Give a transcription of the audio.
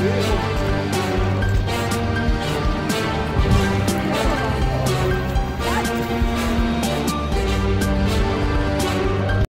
Yeah.